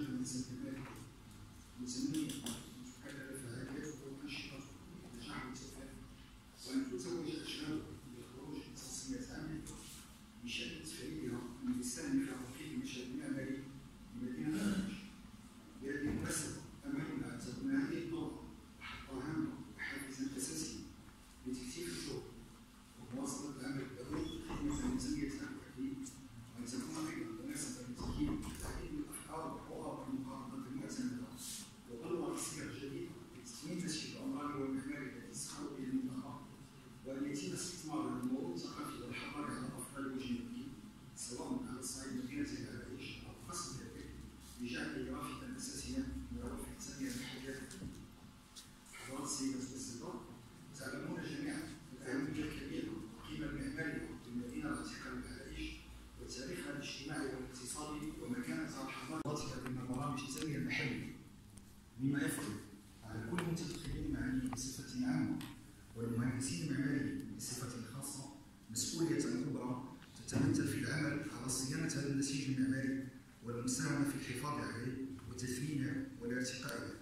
الرجل من سنتيمات وسنية وكان رفاهيات وهو نشر نجاح وسفاح وأن تزوج أشهر بخروج خصوصية عامة بشأن تفعيلها من لسان حقيقي مشاهدين أمريكا مما يفرض على كل متدخلين المعنيين بصفة عامة والمهندسين المعماريين بصفة خاصة مسؤولية كبرى تتمثل في العمل على صيانة هذا النسيج المعماري والمساهمة في الحفاظ عليه وتثمينه والارتقاء به.